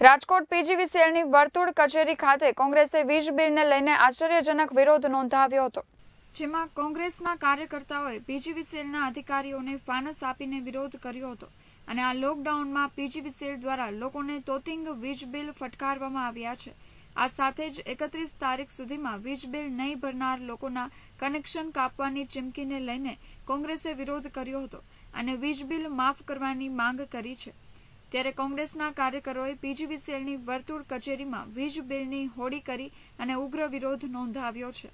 રાજકોટ પીજીવીસીએલની વર્તુળ કચેરી ખાતે કોંગ્રેસે વીજ બિલને લઈને આશ્ચર્યજનક વિરોધ નોંધાવ્યો હતો. જેમાં કોંગ્રેસના કાર્યકર્તાઓએ પીજીવીસીએલના અધિકારીઓને ફાનસ આપીને વિરોધ કર્યો હતો અને આ લોકડાઉનમાં પીજીવીસીએલ દ્વારા લોકોને તોતિંગ વીજ બિલ ફટકારવામાં આવ્યા છે. આ સાથે જ એકત્રીસ તારીખ સુધીમાં વીજ બિલ નહીં ભરનાર લોકોના કનેક્શન કાપવાની ચીમકીને લઈને કોંગ્રેસે વિરોધ કર્યો હતો અને વીજ બિલ માફ કરવાની માંગ કરી છે. ત્યારે કોંગ્રેસના કાર્યકરોએ પીજીવીસીએલની વર્તુળ કચેરીમાં વીજ બિલની હોડી કરી અને ઉગ્ર વિરોધ નોંધાવ્યો છે.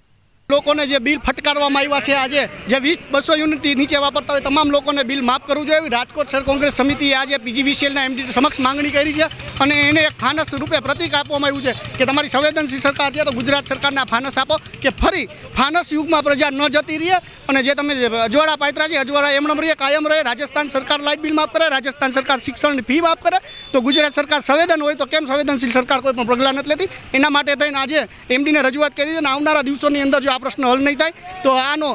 લોકોને જે બિલ ફટકારવામાં આવ્યા છે આજે, જે વીસ બસો યુનિટથી નીચે વાપરતા હોય તમામ લોકોને બિલ માફ કરવું જોઈએ. એવી રાજકોટ શહેર કોંગ્રેસ સમિતિએ આજે પીજીવીસીએલના એમડી સમક્ષ માંગણી કરી છે અને એને એક ફાનસ રૂપે પ્રતિક આપવામાં આવ્યું છે કે તમારી સંવેદનશીલ સરકાર છે તો ગુજરાત સરકારને આ ફાનસ આપો કે ફરી ફાનસ યુગમાં પ્રજા ન જતી રહે અને જે તમે અજવાળા પાત્રા છે, અજવાળા એમણે રહે કાયમ રહે રાજસ્થાન સરકાર લાઇટ બિલ માફ કરે, રાજસ્થાન સરકાર શિક્ષણની ફી માફ કરે, તો ગુજરાત સરકાર સંવેદન હોય તો કેમ સંવેદનશીલ સરકાર કોઈ પણ પગલાં નથી લેતી? એના માટે થઈને આજે એમડીને રજૂઆત કરી છે અને આવનારા દિવસોની અંદર જો આ પ્રશ્ન હલ નહીં થાય, તો આનો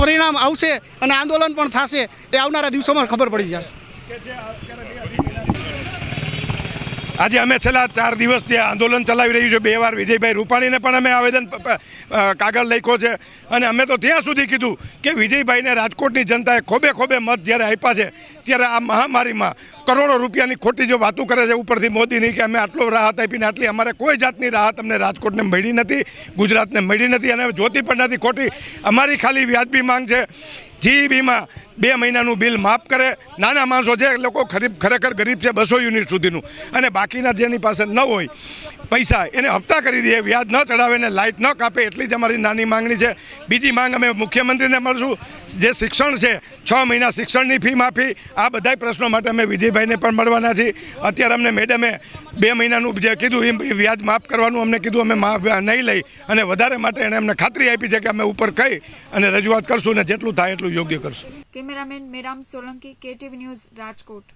પરિણામ આવશે અને આંદોલન પણ થશે એ આવનારા દિવસોમાં ખબર પડી જશે. આજે અમે છેલ્લા ચાર દિવસથી આંદોલન ચલાવી રહ્યું છે, બે વાર વિજયભાઈ રૂપાણીને પણ અમે આવેદન કાગળ લખ્યો છે. અને અમે તો ત્યાં સુધી કીધું કે વિજયભાઈને રાજકોટની જનતાએ ખોબે ખોબે મત જ્યારે આપ્યા છે, ત્યારે આ મહામારીમાં કરોડો રૂપિયાની ખોટી જો વાતો કરે છે ઉપરથી મોદીની કે અમે આટલો રાહત આપીને આટલી, અમારે કોઈ જાતની રાહત અમને રાજકોટને મળી નથી, ગુજરાતને મળી નથી. અને જોતી પણ નથી ખોટી અમારી ખાલી વ્યાજબી માંગ છે. જીઈબીમાં બે મહિનાનું બિલ માફ કરે. નાના માણસો જે લોકો ખરીબ ખરેખર ગરીબ છે, બસો યુનિટ સુધીનું. અને બાકીના જેની પાસે ન હોય, પૈસા, એને હપ્તા કરી દઈએ. વ્યાજ ન ચડાવે ને લાઇટ ન કાપે એટલી જ અમારી નાની માંગણી છે. બીજી માંગ અમે મુખ્યમંત્રીને મળશું. જે શિક્ષણ છે, છ મહિના શિક્ષણની ફી માફી. આ બધાય પ્રશ્નો માટે અમે વિજયભાઈને પણ મળવાના છીએ. અત્યારે અમને મેડમે બે મહિનાનું જે કીધું એ વ્યાજ માફ કરવાનું અમને કીધું, અમે નહીં લઈ. અને વધારે માટે એણે અમને ખાતરી આપી છે કે અમે ઉપર કહી અને રજૂઆત કરશું ને જેટલું થાય એટલું યોગ્ય કરશું. Cameraman Meram Solanki KTV news Rajkot.